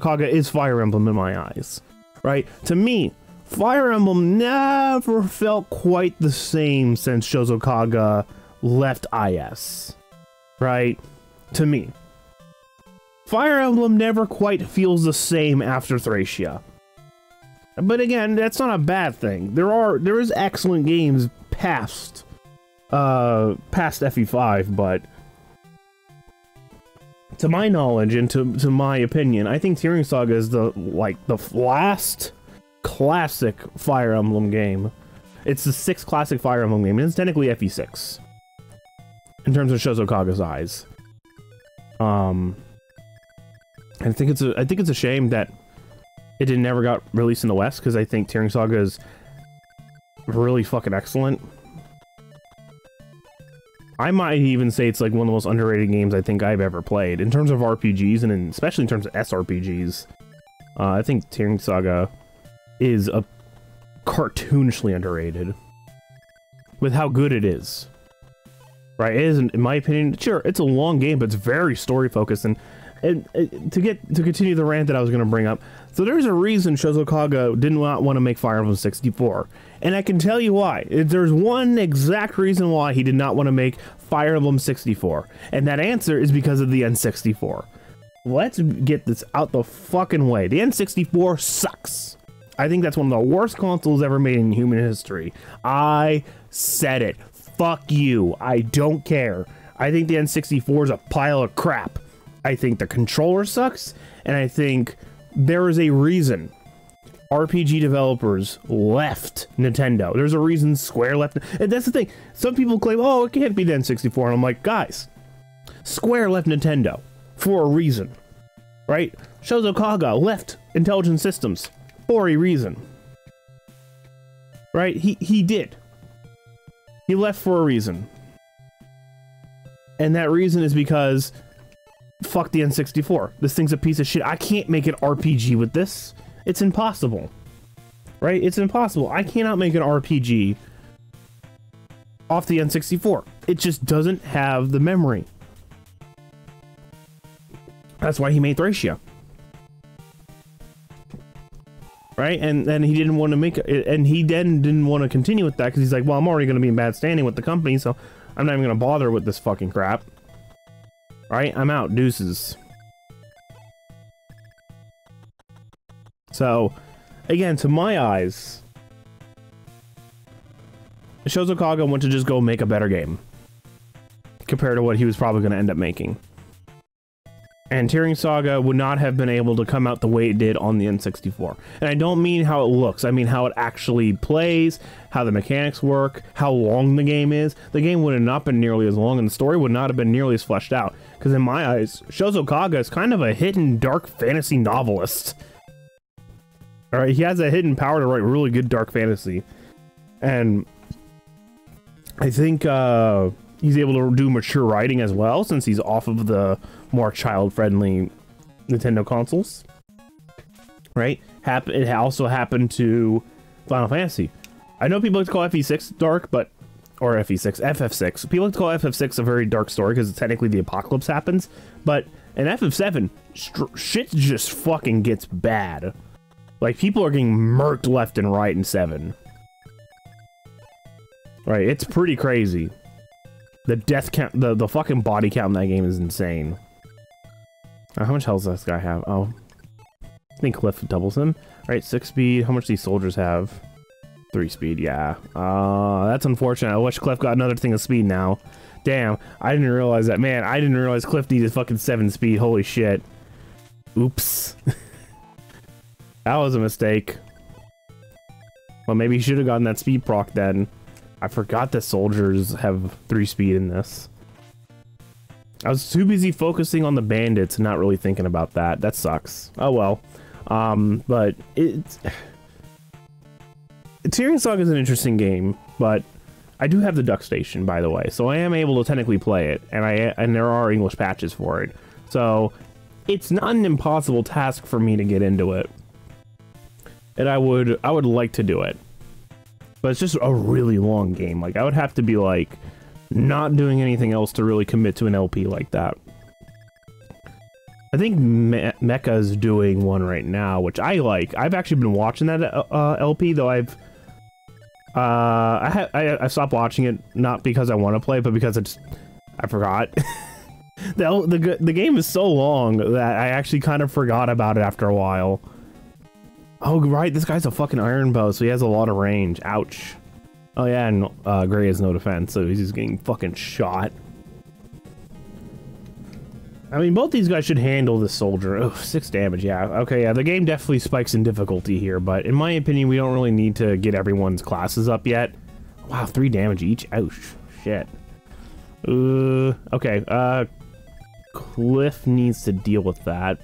Kaga is Fire Emblem in my eyes, right? To me, Fire Emblem never felt quite the same since Shozo Kaga left IS, right? To me, Fire Emblem never quite feels the same after Thracia. But again, that's not a bad thing. There are there is excellent games past uh past FE5, but to my knowledge and to, to my opinion, I think Tearing Saga is the like the last classic Fire Emblem game. It's the sixth classic Fire Emblem game, and it's technically FE6 in terms of Shozo Kaga's eyes. Um, I think it's a I think it's a shame that it never got released in the West because I think Tearing Saga is really fucking excellent. I might even say it's like one of the most underrated games I think I've ever played in terms of RPGs and in, especially in terms of SRPGs. Uh, I think Tearing Saga is a cartoonishly underrated with how good it is. Right? It is, in my opinion, sure, it's a long game, but it's very story focused and and uh, to get to continue the rant that I was going to bring up, so there's a reason Shozo Kaga did not want to make Fire Emblem 64, and I can tell you why. There's one exact reason why he did not want to make Fire Emblem 64, and that answer is because of the N64. Let's get this out the fucking way. The N64 sucks. I think that's one of the worst consoles ever made in human history. I said it. Fuck you. I don't care. I think the N64 is a pile of crap. I think the controller sucks, and I think there is a reason RPG developers left Nintendo. There's a reason Square left. And that's the thing. Some people claim, oh, it can't be the N64. And I'm like, guys, Square left Nintendo for a reason, right? Shozo Kaga left Intelligent Systems for a reason, right? He, he did. He left for a reason. And that reason is because fuck the N64. This thing's a piece of shit. I can't make an RPG with this. It's impossible. Right? It's impossible. I cannot make an RPG off the N64. It just doesn't have the memory. That's why he made Thracia. Right? And then he didn't want to make it, and he then didn't want to continue with that because he's like, well, I'm already going to be in bad standing with the company, so I'm not even going to bother with this fucking crap. Alright, I'm out. Deuces. So, again, to my eyes, Shozo Kaga went to just go make a better game. Compared to what he was probably going to end up making. And Tearing Saga would not have been able to come out the way it did on the N64. And I don't mean how it looks, I mean how it actually plays, how the mechanics work, how long the game is. The game would have not been nearly as long, and the story would not have been nearly as fleshed out. Because in my eyes, Shozo Kaga is kind of a hidden dark fantasy novelist. Alright, he has a hidden power to write really good dark fantasy. And I think uh, he's able to do mature writing as well, since he's off of the more child-friendly Nintendo consoles. Right? Hap it also happened to Final Fantasy. I know people like to call FE6 dark, but or FE6, FF6. People like to call FF6 a very dark story because technically the apocalypse happens, but in FF7, shit just fucking gets bad. Like people are getting murked left and right in 7. Right, it's pretty crazy. The death count, the, the fucking body count in that game is insane. How much health does this guy have? Oh. I think Cliff doubles him. Alright, 6 speed. How much do these soldiers have? 3 speed, yeah. Uh, that's unfortunate. I wish Cliff got another thing of speed now. Damn, I didn't realize that. Man, I didn't realize Cliff needed fucking 7 speed. Holy shit. Oops. that was a mistake. Well, maybe he should have gotten that speed proc then. I forgot that soldiers have 3 speed in this. I was too busy focusing on the bandits and not really thinking about that. That sucks. Oh well. Um, but it's... Tearing Saga is an interesting game, but I do have the DuckStation, by the way, so I am able to technically play it, and I and there are English patches for it. So it's not an impossible task for me to get into it. And I would I would like to do it. But it's just a really long game. Like I would have to be like not doing anything else to really commit to an LP like that. I think Me- Mecha's doing one right now, which I like. I've actually been watching that uh, LP, though I've uh, I, I I stopped watching it not because I want to play, but because I just I forgot. the, the the game is so long that I actually kind of forgot about it after a while. Oh right, this guy's a fucking iron bow, so he has a lot of range. Ouch. Oh yeah, and uh, Gray has no defense, so he's just getting fucking shot. I mean, both these guys should handle this soldier. Oh, six damage, yeah. Okay, yeah, the game definitely spikes in difficulty here, but in my opinion, we don't really need to get everyone's classes up yet. Wow, three damage each? Ouch. Shit. Uh, okay, uh, Cliff needs to deal with that.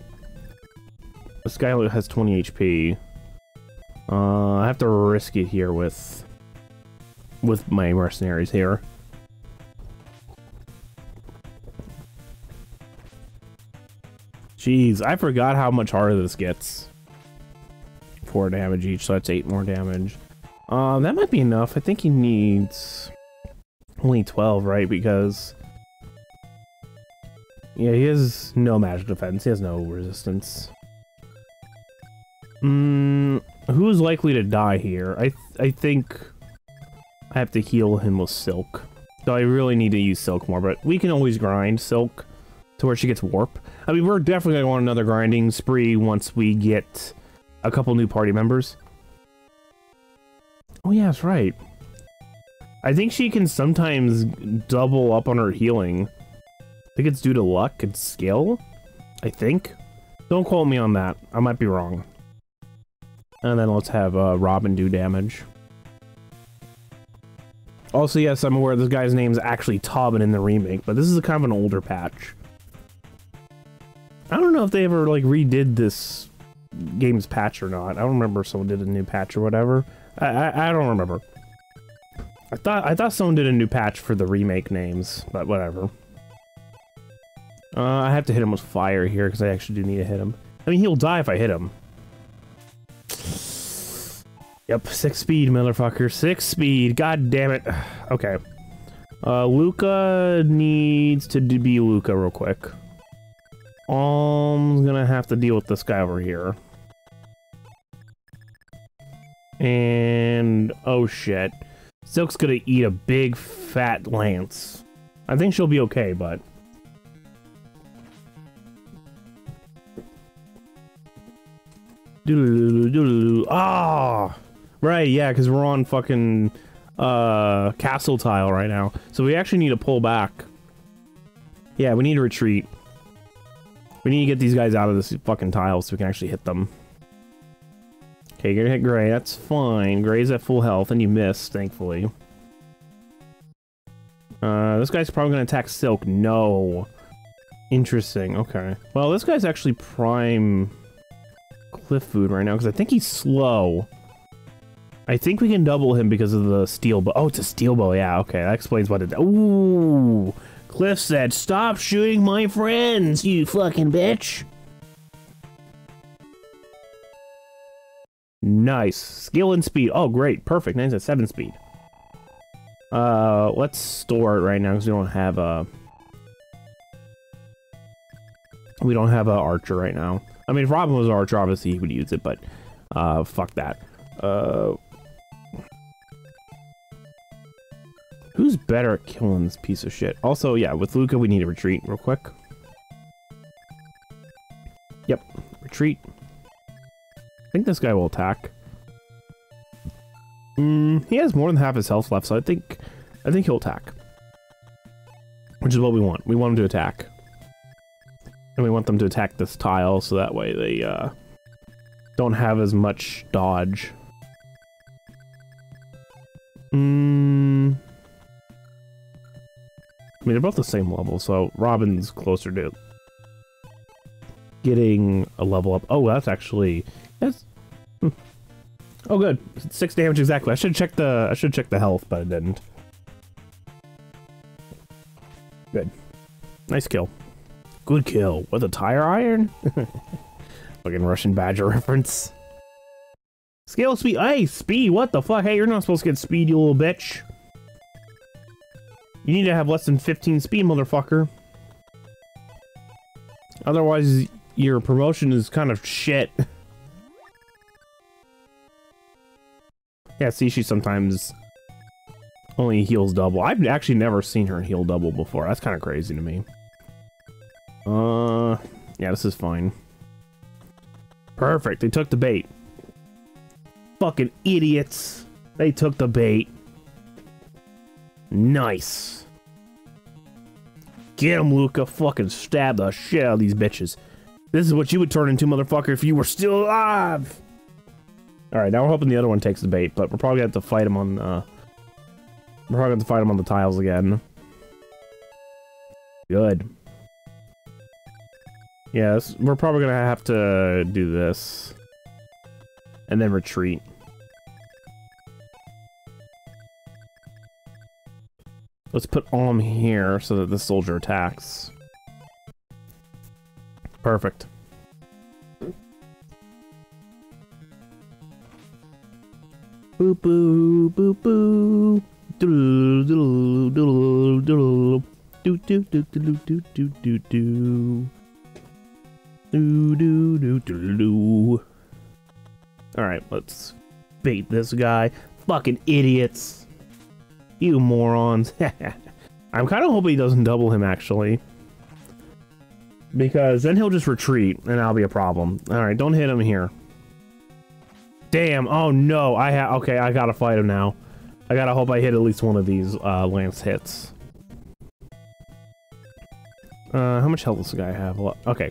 This guy has 20 HP. Uh, I have to risk it here with with my mercenaries here. Jeez, I forgot how much harder this gets. Four damage each, so that's eight more damage. Uh, that might be enough. I think he needs only 12, right? Because... Yeah, he has no magic defense. He has no resistance. Hmm, who's likely to die here? I th I think I have to heal him with Silk. So I really need to use Silk more, but we can always grind Silk to where she gets Warp. I mean, we're definitely going to want another grinding spree once we get a couple new party members. Oh yeah, that's right. I think she can sometimes double up on her healing. I think it's due to luck and skill. I think. Don't quote me on that. I might be wrong. And then let's have uh, Robin do damage. Also, yes, I'm aware this guy's name is actually Tobin in the remake, but this is a kind of an older patch. I don't know if they ever, like, redid this game's patch or not. I don't remember if someone did a new patch or whatever. I, I, I don't remember. I thought I thought someone did a new patch for the remake names, but whatever. Uh, I have to hit him with fire here because I actually do need to hit him. I mean, he'll die if I hit him. Yep, six speed, motherfucker. Six speed. God damn it. Okay. Uh, Luca needs to be Luca real quick. I'm gonna have to deal with this guy over here. And... Oh shit. Silk's gonna eat a big fat lance. I think she'll be okay, but... Ah! Right, yeah, because we're on fucking uh, castle tile right now. So we actually need to pull back. Yeah, we need to retreat. We need to get these guys out of this fucking tile so we can actually hit them. Okay, you're gonna hit Gray. That's fine. Gray's at full health, and you missed, thankfully. Uh, this guy's probably gonna attack Silk. No. Interesting. Okay. Well, this guy's actually prime cliff food right now, because I think he's slow. I think we can double him because of the steel bow. Oh, it's a steel bow. Yeah, okay. That explains what it... Ooh! Cliff said, stop shooting my friends, you fucking bitch! Nice. Skill and speed. Oh, great. Perfect. Nice at 7 speed. Uh, let's store it right now because we don't have a... We don't have a archer right now. I mean, if Robin was an archer, obviously he would use it, but... Uh, fuck that. Uh... Who's better at killing this piece of shit? Also, yeah, with Luca, we need to retreat real quick. Yep, retreat. I think this guy will attack. Mm, he has more than half his health left, so I think I think he'll attack. Which is what we want. We want him to attack. And we want them to attack this tile, so that way they uh, don't have as much dodge. Hmm. I mean, they're both the same level, so Robin's closer to getting a level up. Oh, that's actually that's. Hmm. Oh, good. Six damage exactly. I should check the I should check the health, but I didn't. Good. Nice kill. Good kill. With a tire iron? Fucking Russian Badger reference. Scale speed. Hey, speed. What the fuck? Hey, you're not supposed to get speed, you little bitch. You need to have less than 15 speed, motherfucker. Otherwise, your promotion is kind of shit. yeah, see, she sometimes only heals double. I've actually never seen her heal double before. That's kind of crazy to me. Uh, yeah, this is fine. Perfect. They took the bait. Fucking idiots. They took the bait. Nice. Get him, Luca. Fucking stab the shit out of these bitches. This is what you would turn into, motherfucker, if you were still alive. Alright, now we're hoping the other one takes the bait, but we're probably gonna have to fight him on, uh... We're probably have to fight him on the tiles again. Good. Yes, we're probably gonna have to do this. And then retreat. Let's put Alm here so that the soldier attacks. Perfect. Boop boo boop boo. Doodle doodle doodle doodle. Do do do do do do do do. Do do do do do. All right, let's bait this guy. Fucking idiots. You morons. I'm kind of hoping he doesn't double him, actually. Because then he'll just retreat, and that'll be a problem. Alright, don't hit him here. Damn, oh no, I have okay, I gotta fight him now. I gotta hope I hit at least one of these uh, lance hits. Uh, how much health does the guy have? Okay.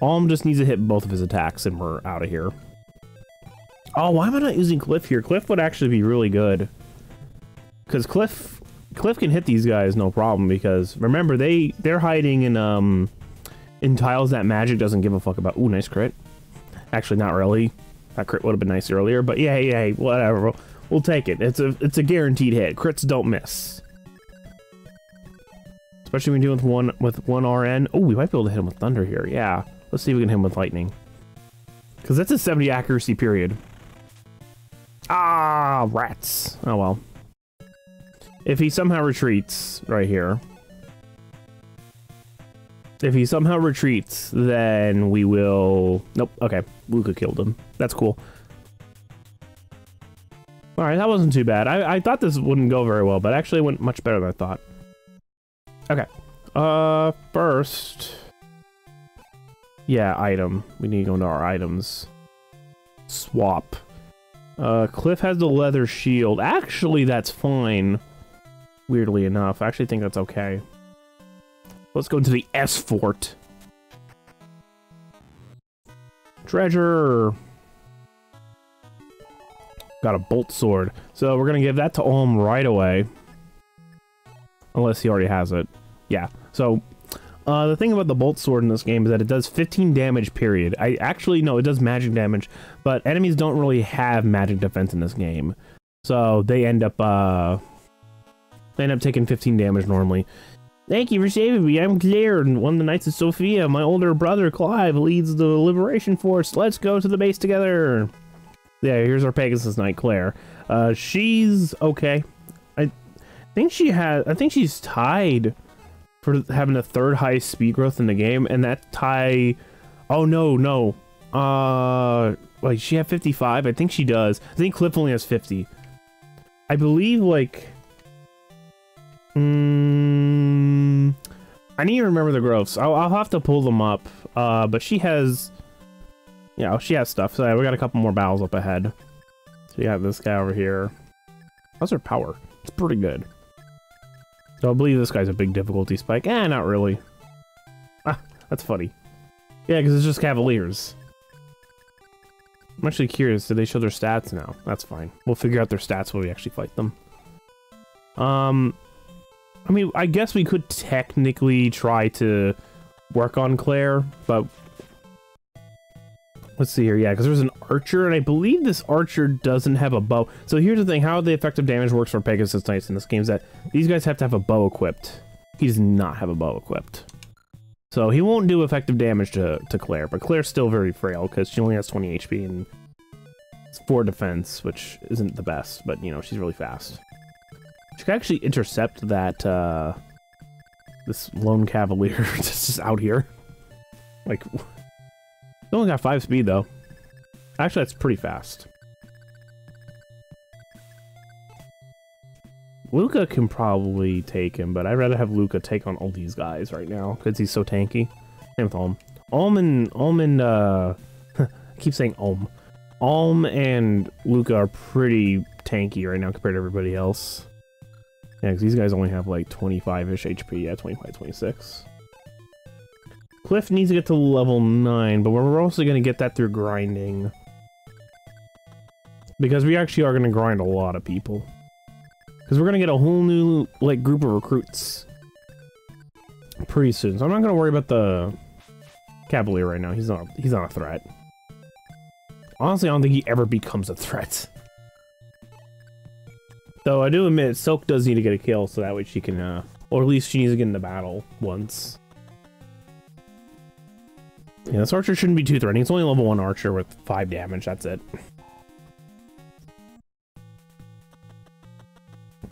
Alm just needs to hit both of his attacks, and we're out of here. Oh, why am I not using Cliff here? Cliff would actually be really good. Because Cliff Cliff can hit these guys no problem because remember they they're hiding in um in tiles that magic doesn't give a fuck about. Ooh, nice crit. Actually, not really. That crit would have been nice earlier, but yeah, yeah, whatever. We'll, take it. It's a it's a guaranteed hit. Crits don't miss. Especially when dealing with one with one RN. Oh, we might be able to hit him with thunder here. Yeah. Let's see if we can hit him with lightning. Because that's a 70 accuracy period. Ah, rats. Oh well. If he somehow retreats right here. If he somehow retreats, then we will... Nope, okay. Luca killed him. That's cool. Alright, that wasn't too bad. I, I thought this wouldn't go very well, but actually went much better than I thought. Okay. Uh, first... Yeah, item. We need to go into our items. Swap. Uh, Cliff has the leather shield. Actually, that's fine. Weirdly enough. I actually think that's okay. Let's go to the S fort. Treasure. Got a bolt sword. So we're gonna give that to Olm right away. Unless he already has it. Yeah. So uh, the thing about the bolt sword in this game is that it does 15 damage period. I actually no, it does magic damage, but enemies don't really have magic defense in this game, so they end up uh, they end up taking 15 damage normally. Thank you for saving me. I'm Claire, one of the Knights of Sophia. My older brother, Clive, leads the Liberation Force. Let's go to the base together. Yeah, here's our Pegasus Knight, Claire. Uh, she's okay. I think she has... I think she's tied for having the third highest speed growth in the game, and that tie... Oh, no, no. Uh, like, she have 55? I think she does. I think Cliff only has 50. I believe, like... Mm, I need to remember the growths. I'll, I'll have to pull them up. Uh, but she has, you know, she has stuff. So we got a couple more battles up ahead. So you have this guy over here. How's her power? It's pretty good. So I believe this guy's a big difficulty spike. Eh, not really. Ah, that's funny. Yeah, because it's just Cavaliers. I'm actually curious, do they show their stats now? That's fine. We'll figure out their stats when we actually fight them. Um, I mean, I guess we could technically try to work on Claire, but let's see here. Yeah, because there's an archer, and I believe this archer doesn't have a bow. So here's the thing: how the effective damage works for Pegasus Knights in this game is that these guys have to have a bow equipped. He does not have a bow equipped. So he won't do effective damage to, to Claire, but Claire's still very frail because she only has 20 HP and it's 4 defense, which isn't the best, but you know, she's really fast. She could actually intercept that, uh, this lone cavalier that's just out here. Like, only got five speed though. Actually, that's pretty fast. Luca can probably take him, but I'd rather have Luca take on all these guys right now because he's so tanky. Same with Olm. Olm and Olm and uh, I keep saying Olm. Olm and Luca are pretty tanky right now compared to everybody else. Yeah, because these guys only have like 25-ish HP. Yeah, 25, 26. Cliff needs to get to level 9, but we're also going to get that through grinding. Because we actually are going to grind a lot of people. Because we're going to get a whole new, like, group of recruits. Pretty soon. So I'm not going to worry about the Cavalier right now. He's not, he's not a threat. Honestly, I don't think he ever becomes a threat. Though I do admit, Silk does need to get a kill, so that way she can, uh... Or at least she needs to get in the battle once. Yeah, this archer shouldn't be too threatening. It's only level 1 archer with 5 damage, that's it.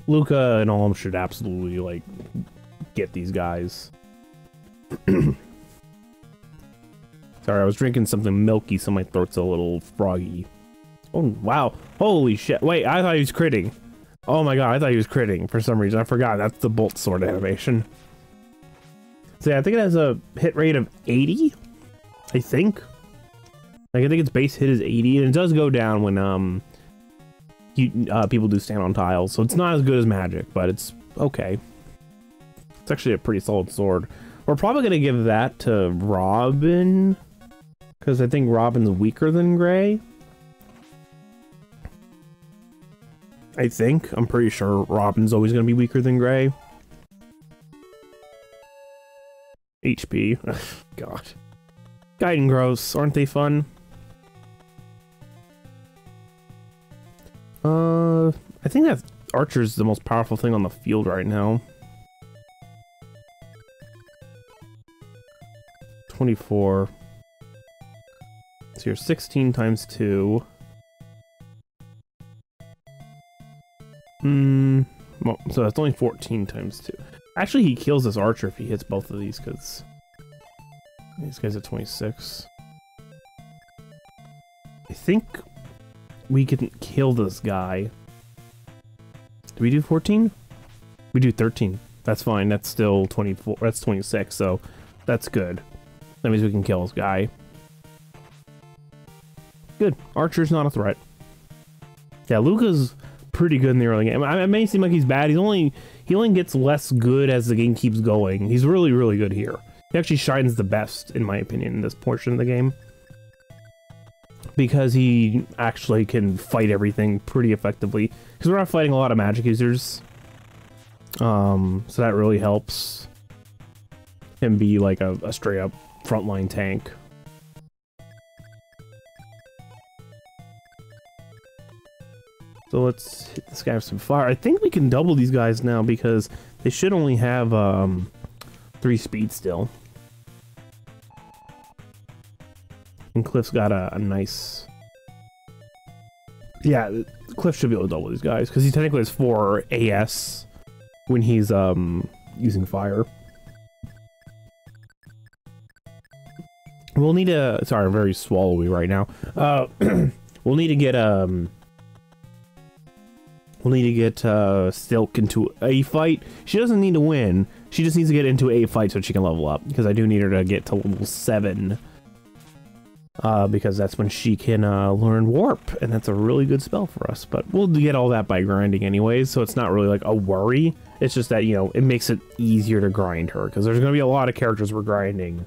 Luca and them should absolutely, like, get these guys. Sorry, I was drinking something milky, so my throat's a little froggy. Oh, wow. Holy shit. Wait, I thought he was critting. Oh my god, I thought he was critting for some reason. I forgot. That's the bolt sword animation. So yeah, I think it has a hit rate of 80. I think. Like, I think its base hit is 80, and it does go down when, um, you, uh, people do stand on tiles. So it's not as good as magic, but it's okay. It's actually a pretty solid sword. We're probably to give that to Robin. Because I think Robin's weaker than Gray. I think. I'm pretty sure Robin's always going to be weaker than Gray. HP. God. Guiding Gross, aren't they fun? Uh, I think that Archer's the most powerful thing on the field right now. 24. So you're 16 times 2. Hmm. Well, so that's only 14 times 2. Actually, he kills this archer if he hits both of these, because... These guys at 26. I think we can kill this guy. Do we do 14? We do 13. That's fine. That's still 24. That's 26, so that's good. That means we can kill this guy. Good. Archer's not a threat. Yeah, Luca's pretty good in the early game. I, it may seem like he's bad. He's only he only gets less good as the game keeps going. He's really, really good here. He actually shines the best, in my opinion, in this portion of the game. Because he actually can fight everything pretty effectively. Because we're not fighting a lot of magic users. Um, so that really helps him be like a, a straight up frontline tank. So let's hit this guy with some fire. I think we can double these guys now because they should only have um, three speed still. And Cliff's got a, a nice... Yeah, Cliff should be able to double these guys because he technically has four AS when he's um, using fire. We'll need to. Sorry, I'm very swallowy right now. Uh, we'll need to get um. We'll need to get uh, Silk into a fight. She doesn't need to win. She just needs to get into a fight so she can level up. Because I do need her to get to level 7. Uh, because that's when she can uh, learn Warp. And that's a really good spell for us. But we'll get all that by grinding anyways. So it's not really like a worry. It's just that, you know, it makes it easier to grind her. Because there's going to be a lot of characters we're grinding.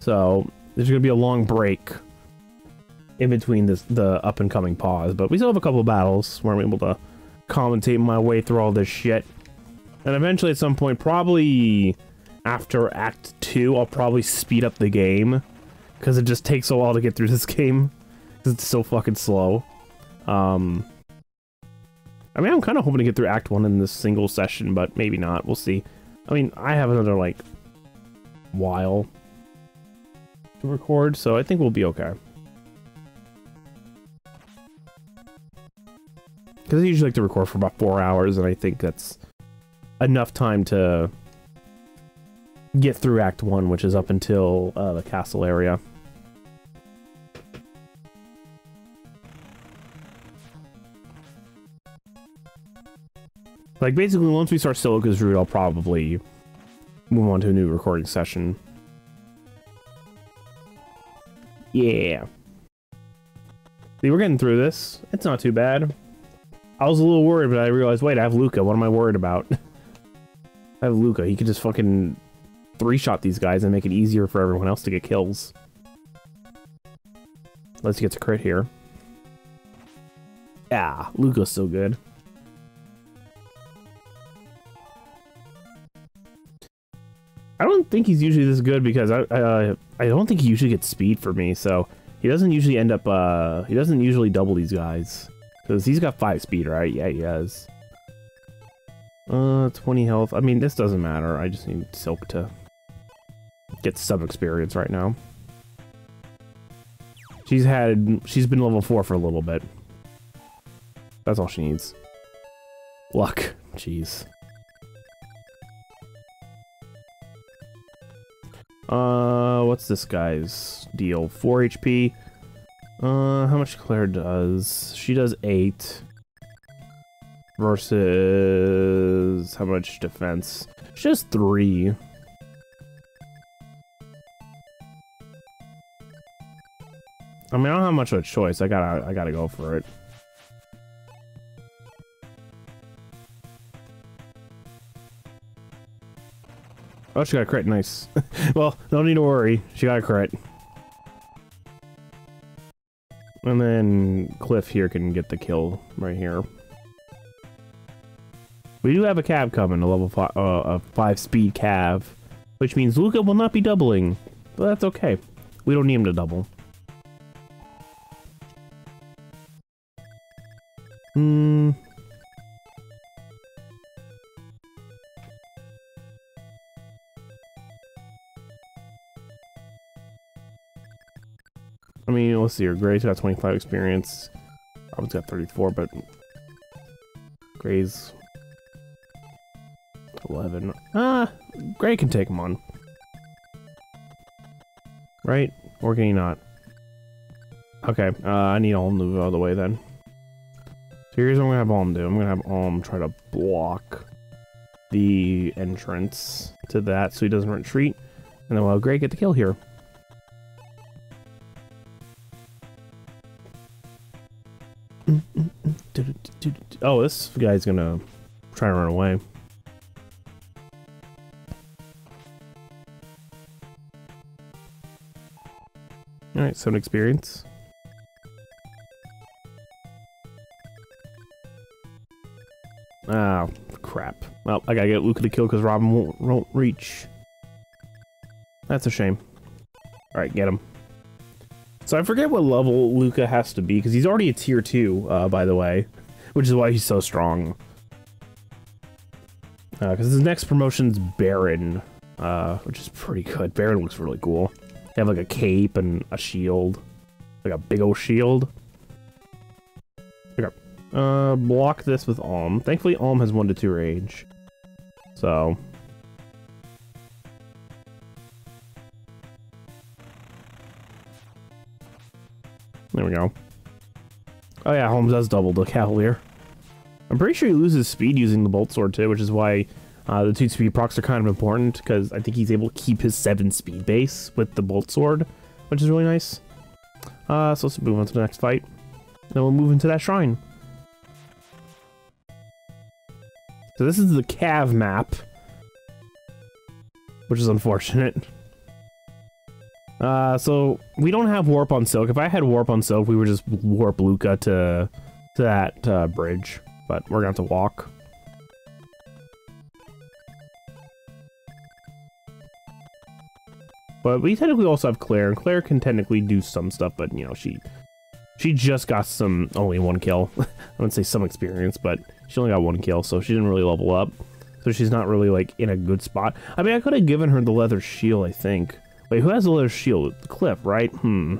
So there's going to be a long break in between this the up and coming pause, but we still have a couple battles where I'm able to commentate my way through all this shit. And eventually at some point, probably after Act 2, I'll probably speed up the game. Because it just takes a while to get through this game. Because it's so fucking slow. Um, I mean, I'm kind of hoping to get through Act 1 in this single session, but maybe not. We'll see. I mean, I have another, like, while to record, so I think we'll be okay. because I usually like to record for about four hours, and I think that's enough time to get through Act 1, which is up until uh, the castle area. Like, basically, once we start Celica's Route, I'll probably move on to a new recording session. Yeah. See, we're getting through this. It's not too bad. I was a little worried, but I realized, wait, I have Luca. What am I worried about? I have Luca. He could just fucking three-shot these guys and make it easier for everyone else to get kills. Let's get to crit here. Yeah, Luca's so good. I don't think he's usually this good because I uh, I don't think he usually gets speed for me, so he doesn't usually end up uh he doesn't usually double these guys because he's got five speed, right? Yeah, he has. Uh, 20 health. I mean, this doesn't matter. I just need Silk to get some experience right now. She's had she's been level four for a little bit. That's all she needs. Luck. Jeez. Uh, what's this guy's deal? 4 HP. Uh, how much Claire does? She does 8. Versus... How much defense? She does 3. I mean, I don't have much of a choice. I gotta, I gotta go for it. Oh, she got a crit. Nice. well, don't need to worry. She got a crit. And then Cliff here can get the kill right here. We do have a cab coming, a level five, uh, a five speed cab, which means Luca will not be doubling, but that's okay. We don't need him to double. Hmm. I mean, let's see. Gray's got 25 experience. Robin's got 34, but Gray's 11. Ah, Gray can take him on. Right? Or can he not? Okay, uh, I need Alm to move out of the way then. So here's what I'm gonna have Alm do. I'm gonna have Alm try to block the entrance to that so he doesn't retreat. And then we'll have Gray get the kill here. Oh, this guy's gonna try to run away. Alright, some experience. Ah, crap. Well, I gotta get Luca to kill because Robin won't, won't reach. That's a shame. Alright, get him. So I forget what level Luca has to be, because he's already a tier 2, uh, by the way. Which is why he's so strong. Because uh, his next promotion's Baron, uh, which is pretty good. Baron looks really cool. They have like a cape and a shield. Like a big old shield. Okay. Uh, block this with Alm. Thankfully, Alm has 1 to 2 range. So, There we go. Oh yeah, Holmes does double the Cavalier. I'm pretty sure he loses speed using the Bolt Sword too, which is why uh, the two speed procs are kind of important, because I think he's able to keep his 7 speed base with the Bolt Sword, which is really nice. Uh, so let's move on to the next fight. Then we'll move into that shrine. So this is the Cav map, which is unfortunate. Uh, so we don't have warp on Silk. If I had warp on Silk, we would just warp Luca to, to that uh, bridge. But we're gonna have to walk. But we technically also have Claire, and Claire can technically do some stuff, but you know, she she just got some only one kill. I wouldn't say some experience, but she only got one kill, so she didn't really level up. So she's not really like in a good spot. I mean, I could have given her the leather shield, I think. Wait, who has a leather shield? Cliff, right? Hmm.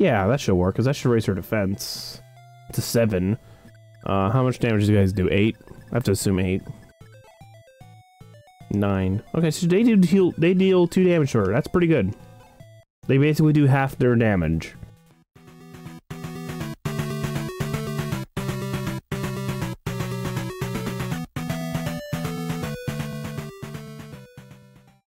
Yeah, that should work, because that should raise her defense to 7. Uh, how much damage do you guys do? 8? I have to assume 8. 9. Okay, so they do deal, they deal 2 damage to her. That's pretty good. They basically do half their damage.